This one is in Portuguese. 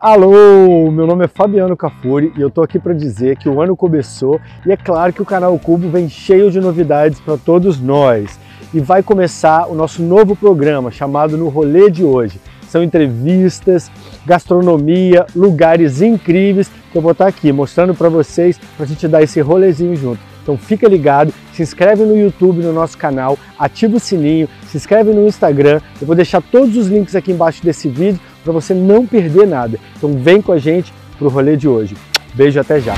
Alô, meu nome é Fabiano Cafuri e eu tô aqui para dizer que o ano começou e é claro que o canal Cubo vem cheio de novidades para todos nós. E vai começar o nosso novo programa chamado No Rolê de Hoje. São entrevistas, gastronomia, lugares incríveis que eu vou estar aqui mostrando para vocês para a gente dar esse rolezinho junto. Então fica ligado, se inscreve no YouTube, no nosso canal, ativa o sininho, se inscreve no Instagram. Eu vou deixar todos os links aqui embaixo desse vídeo para você não perder nada. Então vem com a gente para o rolê de hoje. Beijo até já!